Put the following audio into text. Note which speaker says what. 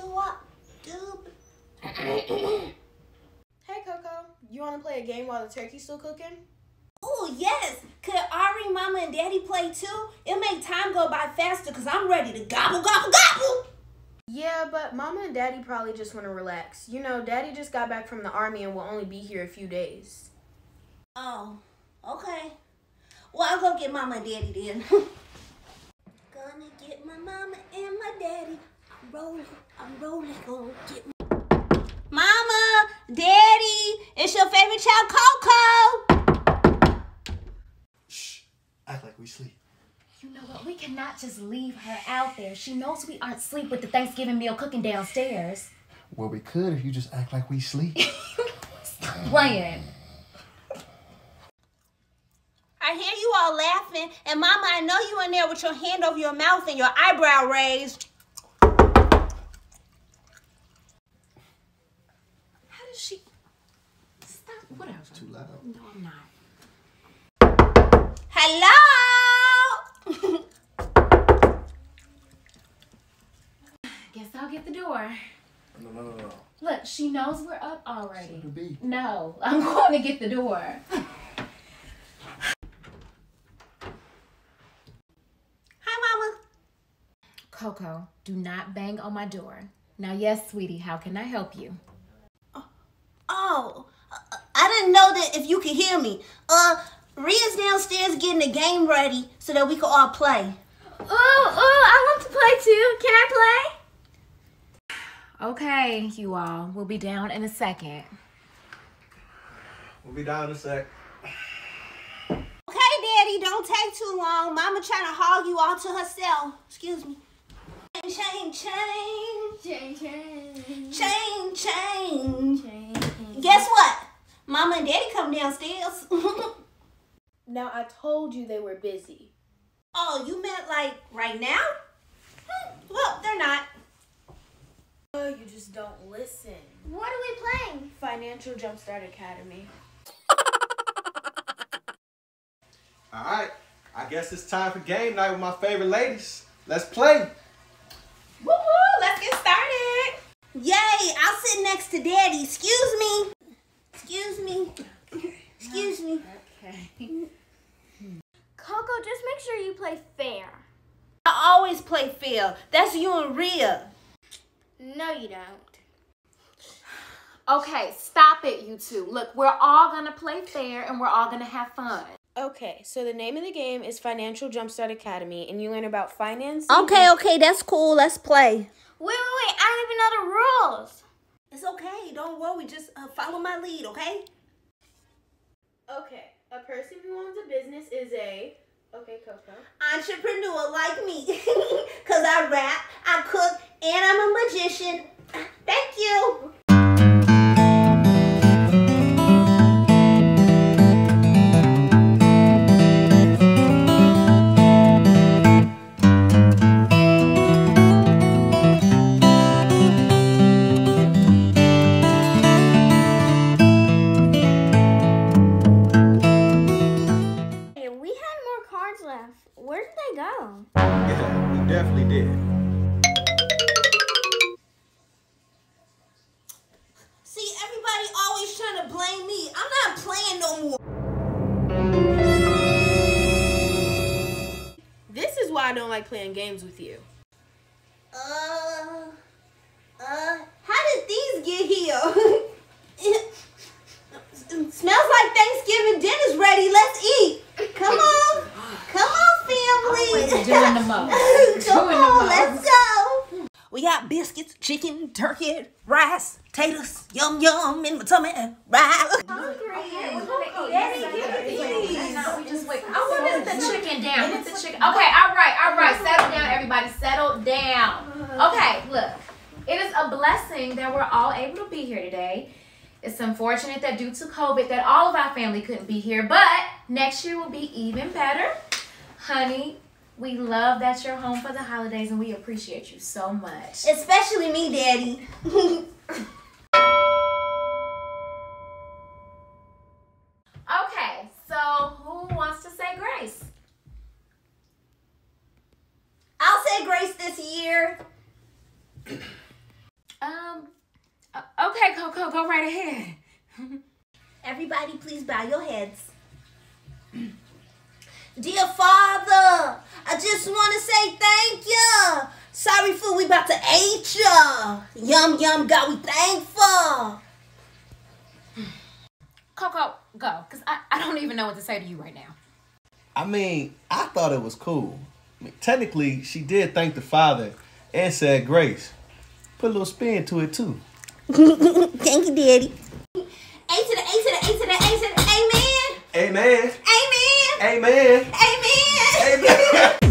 Speaker 1: Hey Coco, you want to play a game while the turkey's still cooking?
Speaker 2: Oh, yes. Could Ari, Mama, and Daddy play too? It'll make time go by faster because I'm ready to gobble, gobble, gobble.
Speaker 1: Yeah, but Mama and Daddy probably just want to relax. You know, Daddy just got back from the army and will only be here a few days.
Speaker 2: Oh, okay. Well, I'll go get Mama and Daddy then. Gonna get my mama and my daddy. I'm rolling, I'm rolling, gonna get my... Mama, Daddy, it's your favorite child, Coco.
Speaker 3: Shh. Act like we sleep.
Speaker 4: You know what? We cannot just leave her out there. She knows we aren't asleep with the Thanksgiving meal cooking downstairs.
Speaker 3: Well, we could if you just act like we sleep.
Speaker 4: Playing.
Speaker 2: I hear you all laughing, and Mama, I know you in there with your hand over your mouth and your eyebrow raised.
Speaker 4: How does she stop? Whatever.
Speaker 3: Too loud.
Speaker 4: No, I'm not.
Speaker 2: Hello?
Speaker 4: Guess I'll get the door.
Speaker 3: No, no, no, no.
Speaker 4: Look, she knows we're up already.
Speaker 3: her be.
Speaker 4: No, I'm going to get the door.
Speaker 2: Hi, Mama.
Speaker 4: Coco, do not bang on my door. Now, yes, sweetie, how can I help you?
Speaker 2: Didn't know that if you could hear me. Uh, Ria's downstairs getting the game ready so that we can all play.
Speaker 4: Oh, oh, I want to play too. Can I play? Okay, you all. We'll be down in a second.
Speaker 3: We'll be down in a sec.
Speaker 2: Okay, Daddy, don't take too long. Mama trying to hog you all to herself. Excuse me. Chain, chain,
Speaker 4: Chain, chain,
Speaker 2: chain, chain.
Speaker 4: chain.
Speaker 2: Guess what? Mama and Daddy come downstairs.
Speaker 1: Now, I told you they were busy.
Speaker 2: oh, you meant like right now? Hmm, Well, they're not.
Speaker 1: Oh, you just don't listen.
Speaker 2: What are we playing?
Speaker 1: Financial Jumpstart Academy.
Speaker 3: All right. I guess it's time for game night with my favorite ladies. Let's play.
Speaker 2: Woo woo, let's get started. Yay, I'll sit next to Daddy. Excuse me. Excuse me. Excuse me.
Speaker 4: Okay.
Speaker 5: Coco, just make sure you play fair.
Speaker 2: I always play fair. That's you and Rhea.
Speaker 5: No, you don't.
Speaker 4: Okay, stop it, you two. Look, we're all gonna play fair and we're all gonna have fun.
Speaker 1: Okay, so the name of the game is Financial Jumpstart Academy, and you learn about finance.
Speaker 2: Okay, okay, that's cool. Let's play.
Speaker 5: Wait, wait, wait. I don't even know the rules.
Speaker 2: It's okay. Don't worry. Just uh, follow my lead, okay?
Speaker 1: Okay, a person who owns a business is a. Okay, Coco.
Speaker 2: Entrepreneur like me. Because I rap, I cook, and I'm a magician. Thank you.
Speaker 5: Go?
Speaker 3: Yeah, we definitely did.
Speaker 2: See, everybody always trying to blame me. I'm not playing no more.
Speaker 1: This is why I don't like playing games with you.
Speaker 2: Uh, uh, how did these get here? it smells like Thanksgiving dinner's ready. Let's eat. Come on. Come on, family.
Speaker 4: Always doing the most.
Speaker 2: Come
Speaker 4: Doing the
Speaker 2: on,
Speaker 4: most.
Speaker 2: let's go. We got biscuits, chicken, turkey, rice, taters, yum yum in my tummy, right?
Speaker 4: We just wait. Oh, put the chicken down. Put the chicken. Okay, all right, all right. Settle down, everybody. Settle down. Okay, look. It is a blessing that we're all able to be here today. It's unfortunate that due to COVID that all of our family couldn't be here, but next year will be even better. Honey, we love that you're home for the holidays and we appreciate you so much.
Speaker 2: Especially me, Daddy.
Speaker 4: Okay, so who wants to say grace?
Speaker 2: I'll say grace this year.
Speaker 4: Um. uh, Okay, Coco, go right ahead.
Speaker 2: Everybody, please bow your heads. Dear Father, I just want to say thank you. Sorry for we about to eat ya. Yum, yum, God, we thankful.
Speaker 4: Coco, go, cause I, I don't even know what to say to you right now.
Speaker 3: I mean, I thought it was cool. I mean, technically, she did thank the Father and said grace. Put a little spin to it too.
Speaker 2: thank you, Daddy. A to the A to the A to the A to the Amen.
Speaker 3: Amen.
Speaker 2: Amen.
Speaker 3: Amen.
Speaker 2: Amen.
Speaker 3: Amen.